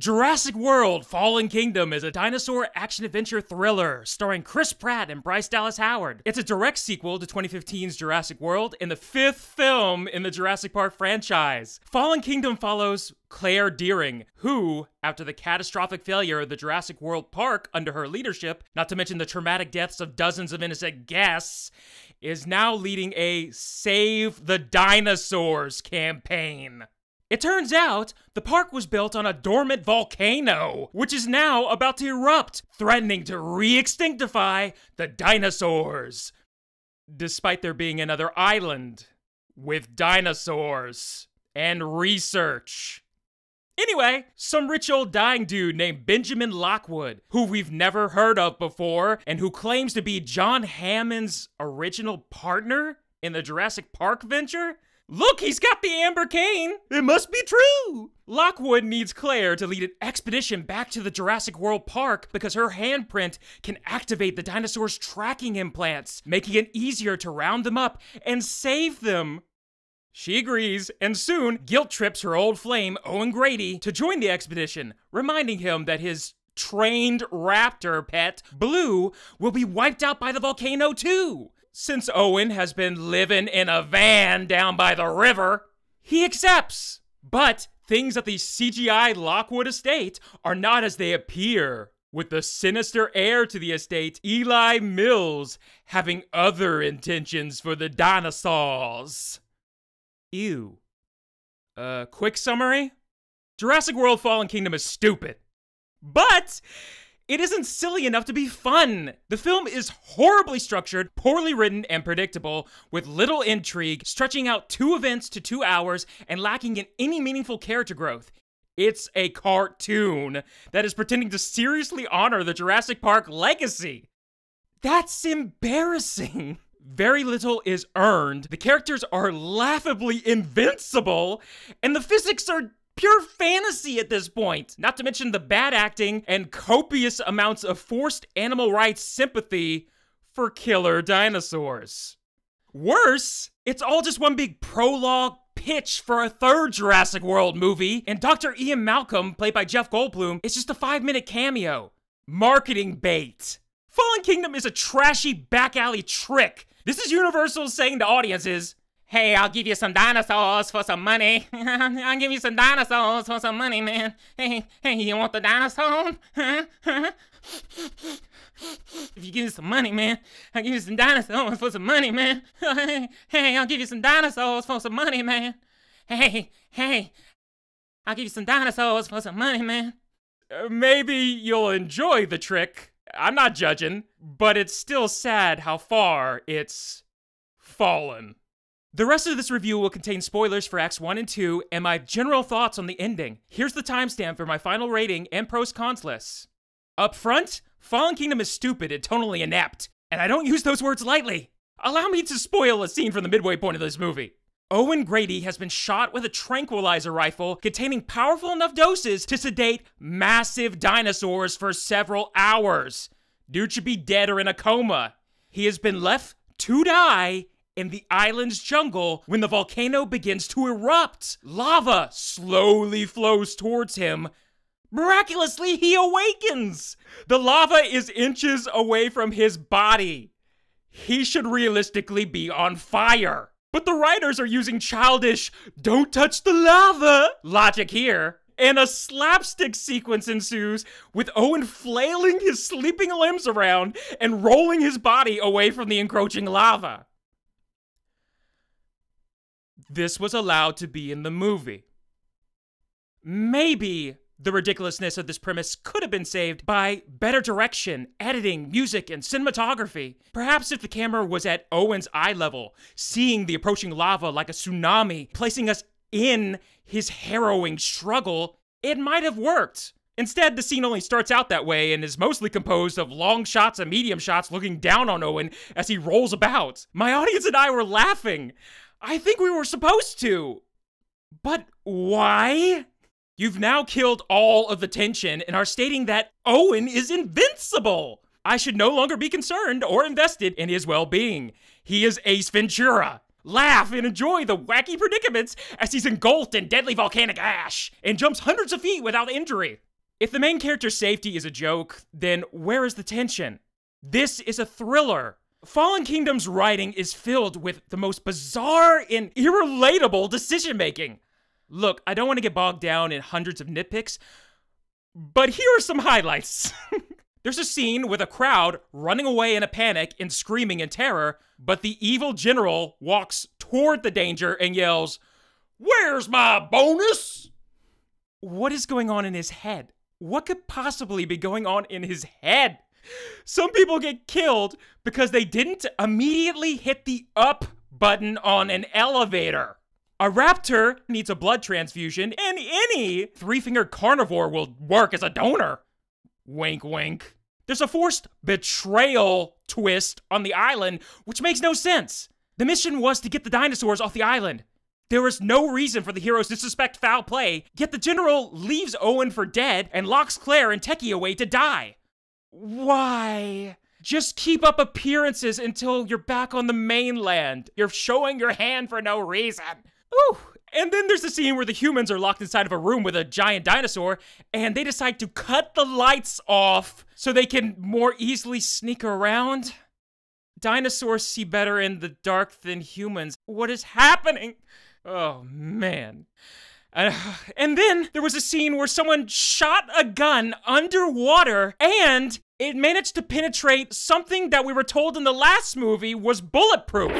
Jurassic World Fallen Kingdom is a dinosaur action adventure thriller starring Chris Pratt and Bryce Dallas Howard. It's a direct sequel to 2015's Jurassic World and the fifth film in the Jurassic Park franchise. Fallen Kingdom follows Claire Dearing, who, after the catastrophic failure of the Jurassic World Park under her leadership, not to mention the traumatic deaths of dozens of innocent guests, is now leading a Save the Dinosaurs campaign. It turns out the park was built on a dormant volcano, which is now about to erupt, threatening to re extinctify the dinosaurs. Despite there being another island with dinosaurs and research. Anyway, some rich old dying dude named Benjamin Lockwood, who we've never heard of before, and who claims to be John Hammond's original partner in the Jurassic Park venture, Look, he's got the amber cane. It must be true. Lockwood needs Claire to lead an expedition back to the Jurassic World Park because her handprint can activate the dinosaurs' tracking implants, making it easier to round them up and save them. She agrees, and soon guilt trips her old flame, Owen Grady, to join the expedition, reminding him that his trained raptor pet, Blue, will be wiped out by the volcano too. Since Owen has been living in a van down by the river, he accepts. But things at the CGI Lockwood estate are not as they appear. With the sinister heir to the estate, Eli Mills, having other intentions for the dinosaurs. Ew. Uh, quick summary? Jurassic World Fallen Kingdom is stupid. But it isn't silly enough to be fun. The film is horribly structured, poorly written, and predictable, with little intrigue, stretching out two events to two hours, and lacking in any meaningful character growth. It's a cartoon that is pretending to seriously honor the Jurassic Park legacy. That's embarrassing. Very little is earned, the characters are laughably invincible, and the physics are pure fantasy at this point. Not to mention the bad acting and copious amounts of forced animal rights sympathy for killer dinosaurs. Worse, it's all just one big prologue pitch for a third Jurassic World movie, and Dr. Ian Malcolm, played by Jeff Goldblum, is just a five minute cameo. Marketing bait. Fallen Kingdom is a trashy back alley trick. This is Universal saying to audiences, Hey, I'll give you some dinosaurs for some money. I'll give you some dinosaurs for some money, man. Hey, hey, you want the dinosaur? if you give me some money, man, I'll give you some dinosaurs for some money, man. Hey, hey, I'll give you some dinosaurs for some money, man. Hey, hey, I'll give you some dinosaurs for some money, man. Uh, maybe you'll enjoy the trick. I'm not judging, but it's still sad how far it's fallen. The rest of this review will contain spoilers for Acts 1 and 2 and my general thoughts on the ending. Here's the timestamp for my final rating and pros cons list. Up front, Fallen Kingdom is stupid and tonally inept, and I don't use those words lightly. Allow me to spoil a scene from the midway point of this movie. Owen Grady has been shot with a tranquilizer rifle containing powerful enough doses to sedate massive dinosaurs for several hours. Dude should be dead or in a coma. He has been left to die in the island's jungle when the volcano begins to erupt. Lava slowly flows towards him. Miraculously, he awakens. The lava is inches away from his body. He should realistically be on fire. But the writers are using childish, don't touch the lava logic here. And a slapstick sequence ensues with Owen flailing his sleeping limbs around and rolling his body away from the encroaching lava this was allowed to be in the movie. Maybe the ridiculousness of this premise could have been saved by better direction, editing, music, and cinematography. Perhaps if the camera was at Owen's eye level, seeing the approaching lava like a tsunami, placing us in his harrowing struggle, it might have worked. Instead, the scene only starts out that way and is mostly composed of long shots and medium shots looking down on Owen as he rolls about. My audience and I were laughing. I think we were supposed to. But why? You've now killed all of the tension and are stating that Owen is invincible. I should no longer be concerned or invested in his well being. He is Ace Ventura. Laugh and enjoy the wacky predicaments as he's engulfed in deadly volcanic ash and jumps hundreds of feet without injury. If the main character's safety is a joke, then where is the tension? This is a thriller. Fallen Kingdom's writing is filled with the most bizarre and irrelatable decision making. Look, I don't want to get bogged down in hundreds of nitpicks, but here are some highlights. There's a scene with a crowd running away in a panic and screaming in terror, but the evil general walks toward the danger and yells, Where's my bonus? What is going on in his head? What could possibly be going on in his head? Some people get killed because they didn't immediately hit the up button on an elevator. A raptor needs a blood transfusion, and any three fingered carnivore will work as a donor. Wink, wink. There's a forced betrayal twist on the island, which makes no sense. The mission was to get the dinosaurs off the island. There is no reason for the heroes to suspect foul play, yet the general leaves Owen for dead and locks Claire and Techie away to die. Why? Just keep up appearances until you're back on the mainland. You're showing your hand for no reason. Ooh. And then there's the scene where the humans are locked inside of a room with a giant dinosaur, and they decide to cut the lights off so they can more easily sneak around. Dinosaurs see better in the dark than humans. What is happening? Oh, man. Uh, and then there was a scene where someone shot a gun underwater and it managed to penetrate something that we were told in the last movie was bulletproof.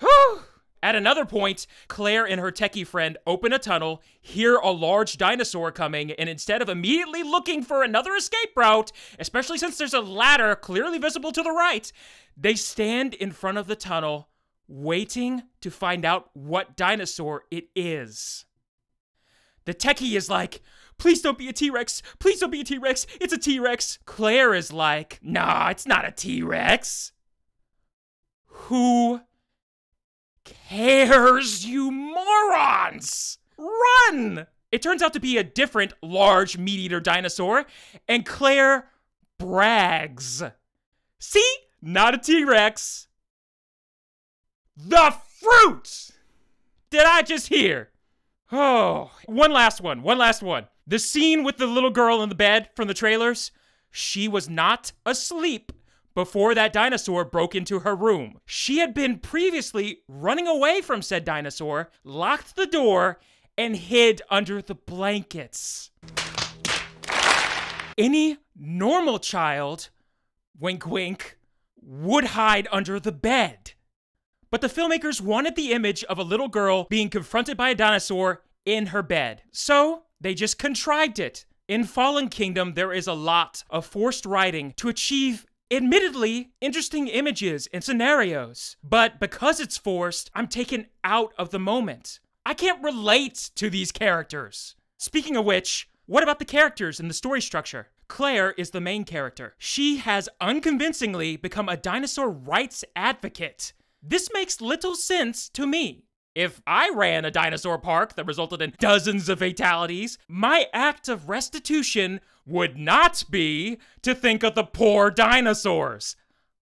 At another point, Claire and her techie friend open a tunnel, hear a large dinosaur coming, and instead of immediately looking for another escape route, especially since there's a ladder clearly visible to the right, they stand in front of the tunnel, waiting to find out what dinosaur it is. The techie is like, Please don't be a T Rex. Please don't be a T Rex. It's a T Rex. Claire is like, Nah, it's not a T Rex. Who cares, you morons? Run! It turns out to be a different large meat eater dinosaur, and Claire brags. See? Not a T Rex. The fruit! Did I just hear? Oh, one last one, one last one. The scene with the little girl in the bed from the trailers, she was not asleep before that dinosaur broke into her room. She had been previously running away from said dinosaur, locked the door, and hid under the blankets. Any normal child, wink wink, would hide under the bed. But the filmmakers wanted the image of a little girl being confronted by a dinosaur in her bed. So they just contrived it. In Fallen Kingdom, there is a lot of forced writing to achieve admittedly interesting images and scenarios. But because it's forced, I'm taken out of the moment. I can't relate to these characters. Speaking of which, what about the characters and the story structure? Claire is the main character. She has unconvincingly become a dinosaur rights advocate. This makes little sense to me. If I ran a dinosaur park that resulted in dozens of fatalities, my act of restitution would not be to think of the poor dinosaurs.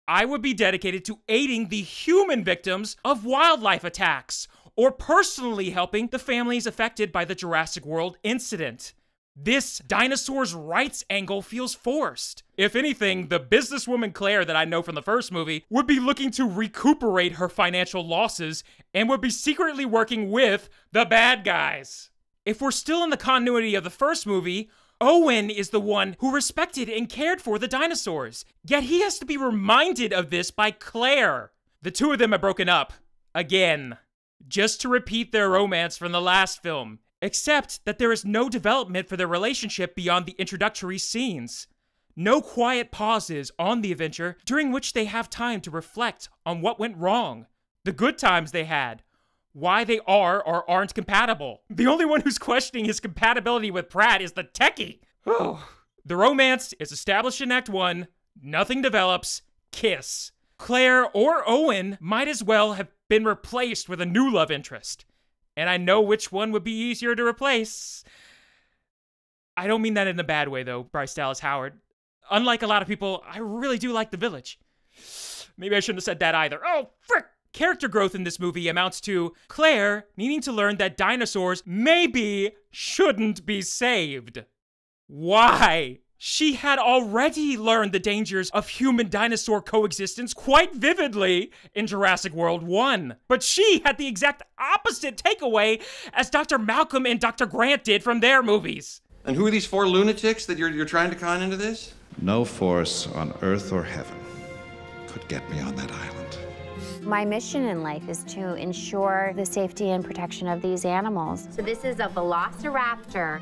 I would be dedicated to aiding the human victims of wildlife attacks or personally helping the families affected by the Jurassic World incident. This dinosaurs' rights angle feels forced. If anything, the businesswoman Claire that I know from the first movie would be looking to recuperate her financial losses and would be secretly working with the bad guys. If we're still in the continuity of the first movie, Owen is the one who respected and cared for the dinosaurs. Yet he has to be reminded of this by Claire. The two of them have broken up. Again. Just to repeat their romance from the last film except that there is no development for their relationship beyond the introductory scenes. No quiet pauses on the adventure during which they have time to reflect on what went wrong, the good times they had, why they are or aren't compatible. The only one who's questioning his compatibility with Pratt is the techie. Oh. The romance is established in Act 1, nothing develops, kiss. Claire or Owen might as well have been replaced with a new love interest and I know which one would be easier to replace. I don't mean that in a bad way, though, Bryce Dallas Howard. Unlike a lot of people, I really do like The Village. Maybe I shouldn't have said that either. Oh, frick! Character growth in this movie amounts to Claire needing to learn that dinosaurs maybe shouldn't be saved. Why? She had already learned the dangers of human dinosaur coexistence quite vividly in Jurassic World 1. But she had the exact opposite takeaway as Dr. Malcolm and Dr. Grant did from their movies. And who are these four lunatics that you're, you're trying to con into this? No force on earth or heaven could get me on that island. My mission in life is to ensure the safety and protection of these animals. So this is a velociraptor.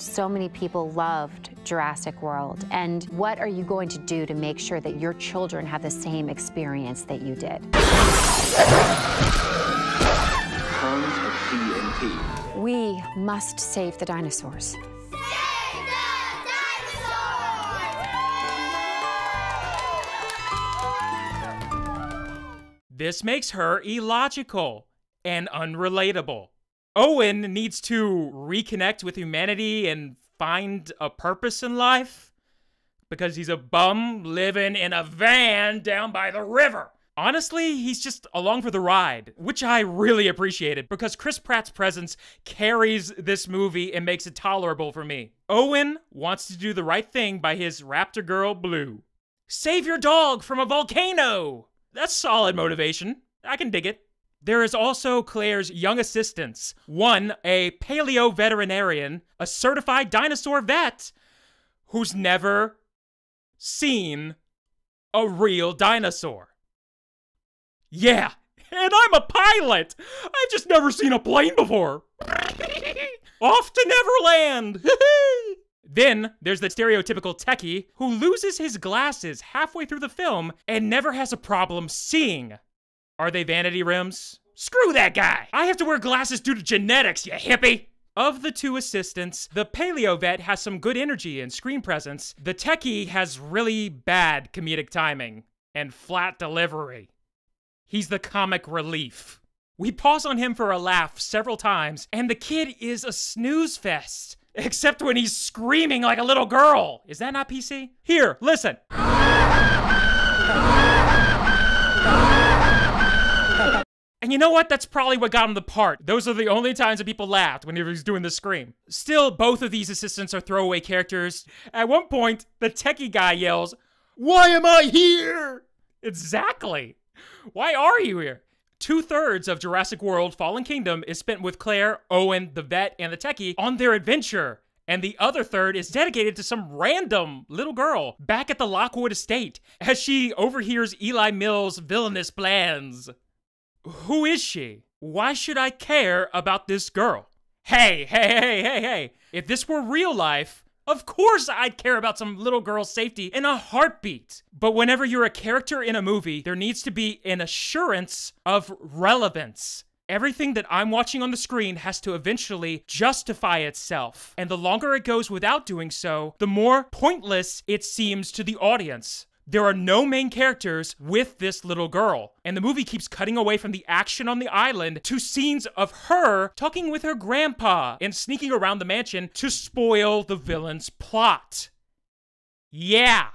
So many people loved Jurassic World. And what are you going to do to make sure that your children have the same experience that you did? Tons of TNT. We must save the dinosaurs. This makes her illogical and unrelatable. Owen needs to reconnect with humanity and find a purpose in life because he's a bum living in a van down by the river. Honestly, he's just along for the ride, which I really appreciated because Chris Pratt's presence carries this movie and makes it tolerable for me. Owen wants to do the right thing by his raptor girl, Blue. Save your dog from a volcano! That's solid motivation. I can dig it. There is also Claire's young assistants. One, a paleo veterinarian, a certified dinosaur vet, who's never seen a real dinosaur. Yeah, and I'm a pilot! I've just never seen a plane before! Off to Neverland! Then there's the stereotypical techie who loses his glasses halfway through the film and never has a problem seeing. Are they vanity rims? Screw that guy! I have to wear glasses due to genetics, you hippie! Of the two assistants, the paleo vet has some good energy and screen presence. The techie has really bad comedic timing and flat delivery. He's the comic relief. We pause on him for a laugh several times, and the kid is a snooze fest. Except when he's screaming like a little girl. Is that not PC? Here, listen. And you know what? That's probably what got him the part. Those are the only times that people laughed when he was doing the scream. Still, both of these assistants are throwaway characters. At one point, the techie guy yells, Why am I here? Exactly. Why are you here? Two thirds of Jurassic World Fallen Kingdom is spent with Claire, Owen, the vet, and the techie on their adventure. And the other third is dedicated to some random little girl back at the Lockwood estate as she overhears Eli Mills' villainous plans. Who is she? Why should I care about this girl? Hey, hey, hey, hey, hey. If this were real life, of course I'd care about some little girl's safety in a heartbeat. But whenever you're a character in a movie, there needs to be an assurance of relevance. Everything that I'm watching on the screen has to eventually justify itself. And the longer it goes without doing so, the more pointless it seems to the audience. There are no main characters with this little girl, and the movie keeps cutting away from the action on the island to scenes of her talking with her grandpa and sneaking around the mansion to spoil the villain's plot. Yeah.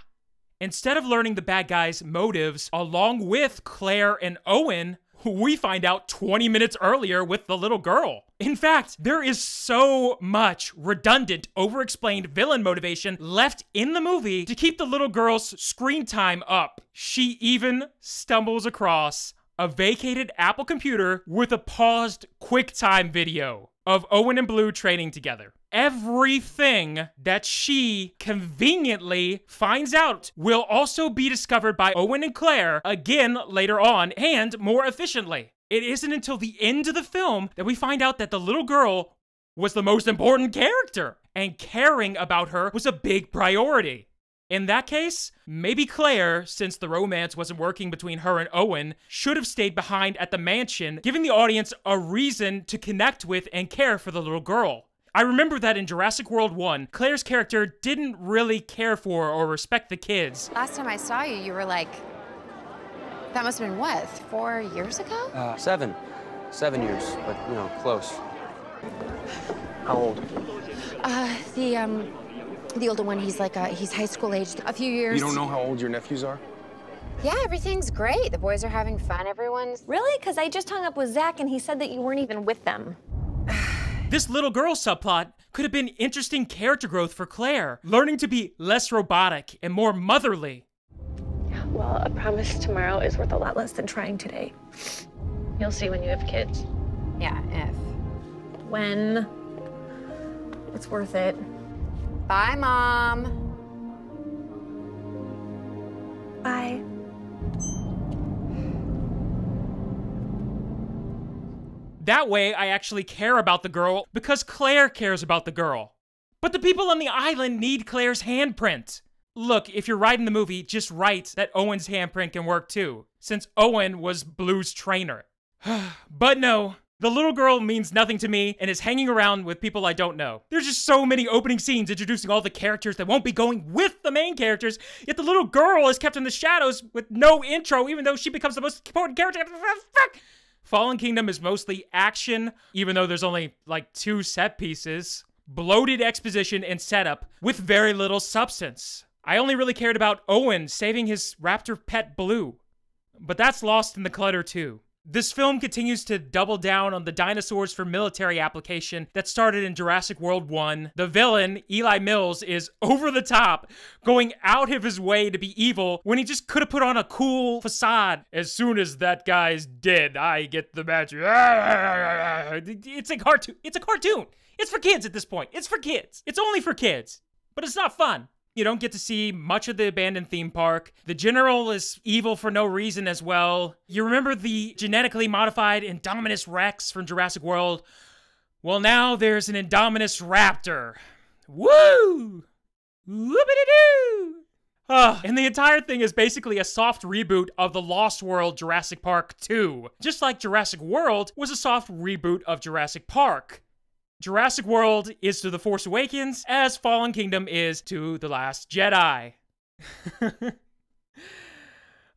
Instead of learning the bad guy's motives along with Claire and Owen, we find out 20 minutes earlier with the little girl. In fact, there is so much redundant, over explained villain motivation left in the movie to keep the little girl's screen time up. She even stumbles across a vacated Apple computer with a paused QuickTime video of Owen and Blue training together. Everything that she conveniently finds out will also be discovered by Owen and Claire again later on and more efficiently. It isn't until the end of the film that we find out that the little girl was the most important character, and caring about her was a big priority. In that case, maybe Claire, since the romance wasn't working between her and Owen, should have stayed behind at the mansion, giving the audience a reason to connect with and care for the little girl. I remember that in Jurassic World 1, Claire's character didn't really care for or respect the kids. Last time I saw you, you were like, that must have been what, four years ago? Uh, seven. Seven years, but, you know, close. How old? Uh, the, um, the older one, he's like, uh, he's high school age, a few years. You don't know how old your nephews are? Yeah, everything's great. The boys are having fun. Everyone's. Really? Because I just hung up with Zach and he said that you weren't even with them. This little girl subplot could have been interesting character growth for Claire, learning to be less robotic and more motherly. Well, a promise tomorrow is worth a lot less than trying today. You'll see when you have kids. Yeah, if. When it's worth it. Bye, Mom. Bye. That way, I actually care about the girl because Claire cares about the girl. But the people on the island need Claire's handprint. Look, if you're writing the movie, just write that Owen's handprint can work too, since Owen was Blue's trainer. but no, the little girl means nothing to me and is hanging around with people I don't know. There's just so many opening scenes introducing all the characters that won't be going with the main characters, yet the little girl is kept in the shadows with no intro, even though she becomes the most important character. Fuck! Fallen Kingdom is mostly action, even though there's only like two set pieces, bloated exposition and setup with very little substance. I only really cared about Owen saving his raptor pet Blue, but that's lost in the clutter too. This film continues to double down on the dinosaurs for military application that started in Jurassic World 1. The villain, Eli Mills, is over the top, going out of his way to be evil when he just could have put on a cool facade. As soon as that guy's dead, I get the magic. It's a cartoon. It's a cartoon. It's for kids at this point. It's for kids. It's only for kids. But it's not fun. You don't get to see much of the abandoned theme park. The general is evil for no reason as well. You remember the genetically modified Indominus Rex from Jurassic World? Well, now there's an Indominus Raptor. Woo! Whoopity-doo! Ah, and the entire thing is basically a soft reboot of the Lost World Jurassic Park 2. Just like Jurassic World was a soft reboot of Jurassic Park. Jurassic World is to The Force Awakens as Fallen Kingdom is to The Last Jedi.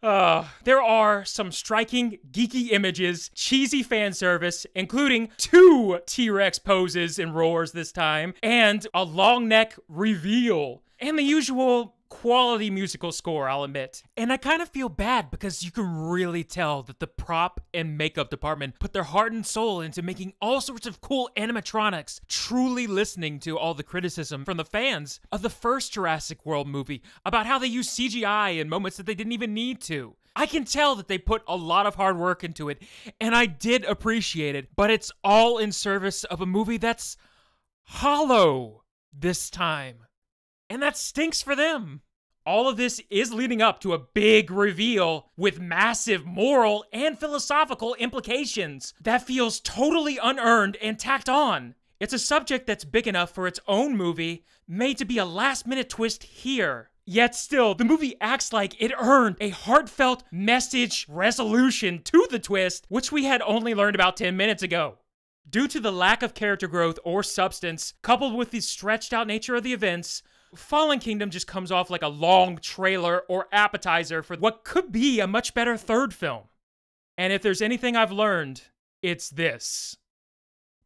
Uh, there are some striking, geeky images, cheesy fan service, including two T Rex poses and roars this time, and a long neck reveal, and the usual quality musical score, I'll admit. And I kind of feel bad because you can really tell that the prop and makeup department put their heart and soul into making all sorts of cool animatronics, truly listening to all the criticism from the fans of the first Jurassic World movie about how they use CGI in moments that they didn't even need to. I can tell that they put a lot of hard work into it, and I did appreciate it, but it's all in service of a movie that's hollow this time. And that stinks for them. All of this is leading up to a big reveal with massive moral and philosophical implications that feels totally unearned and tacked on. It's a subject that's big enough for its own movie, made to be a last minute twist here. Yet still, the movie acts like it earned a heartfelt message resolution to the twist, which we had only learned about 10 minutes ago. Due to the lack of character growth or substance, coupled with the stretched out nature of the events, Fallen Kingdom just comes off like a long trailer or appetizer for what could be a much better third film. And if there's anything I've learned, it's this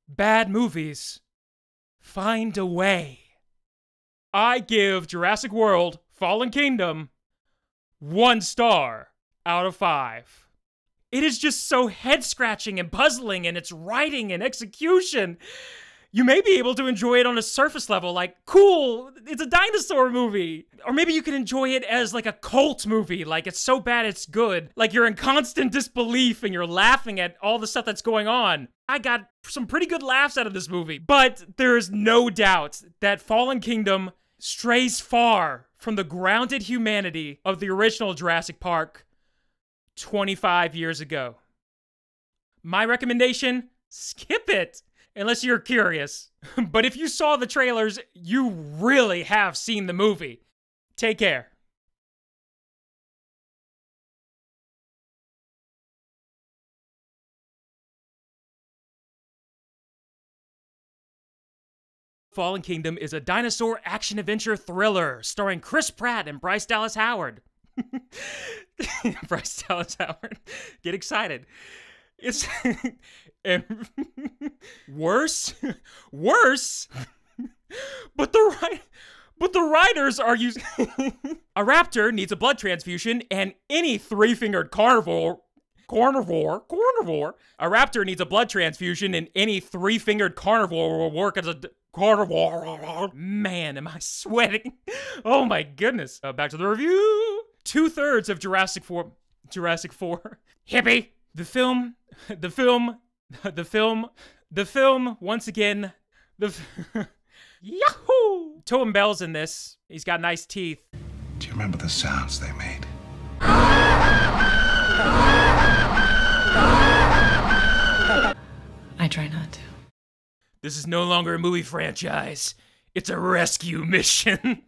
bad movies find a way. I give Jurassic World Fallen Kingdom one star out of five. It is just so head scratching and puzzling in its writing and execution you may be able to enjoy it on a surface level, like, cool, it's a dinosaur movie. Or maybe you can enjoy it as like a cult movie, like it's so bad it's good. Like you're in constant disbelief and you're laughing at all the stuff that's going on. I got some pretty good laughs out of this movie, but there is no doubt that Fallen Kingdom strays far from the grounded humanity of the original Jurassic Park 25 years ago. My recommendation skip it unless you're curious. but if you saw the trailers, you really have seen the movie. Take care. Fallen Kingdom is a dinosaur action adventure thriller starring Chris Pratt and Bryce Dallas Howard. Bryce Dallas Howard. Get excited. It's and worse, worse. but the right, But the writers are using. a raptor needs a blood transfusion, and any three fingered carnivore. Carnivore, carnivore. A raptor needs a blood transfusion, and any three fingered carnivore will work as a carnivore. Man, am I sweating? Oh my goodness. Uh, back to the review. Two thirds of Jurassic 4. Jurassic 4. Hippie. The film. The film. The film. The film, once again. The. f- Yahoo! Tobin Bell's in this. He's got nice teeth. Do you remember the sounds they made? I try not to. This is no longer a movie franchise. It's a rescue mission.